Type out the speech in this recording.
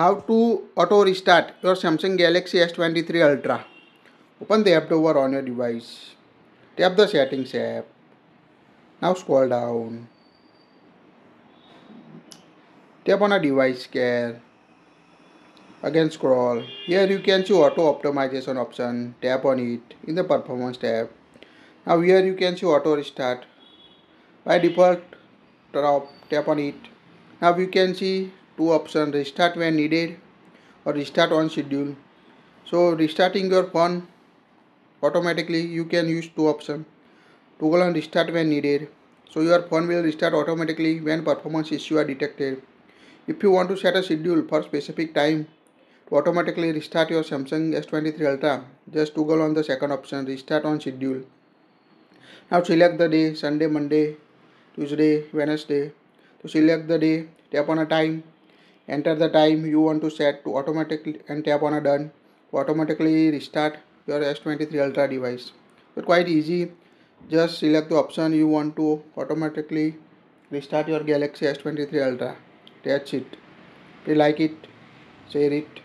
How to auto restart your Samsung Galaxy S23 Ultra. Open the app drawer on your device. Tap the settings app. Now scroll down. Tap on a device care. Again scroll. Here you can see auto optimization option. Tap on it in the performance tab. Now here you can see auto restart. By default tap on it. Now you can see two options restart when needed or restart on schedule. So restarting your phone automatically you can use two options. Toggle on restart when needed. So your phone will restart automatically when performance issue are detected. If you want to set a schedule for specific time to automatically restart your Samsung S23 Ultra just toggle on the second option restart on schedule. Now select the day Sunday Monday Tuesday, Wednesday. To select the day, tap on a time. Enter the time you want to set to automatically and tap on a done to automatically restart your S23 Ultra device. But quite easy. Just select the option you want to automatically restart your Galaxy S23 Ultra. That's it. If you like it, share it.